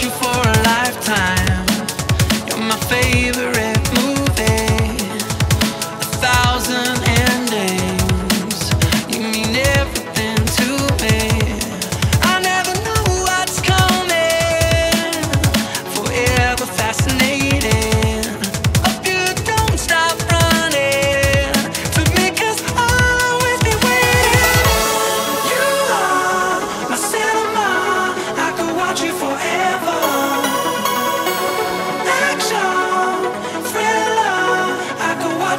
you for a lifetime. You're my favorite.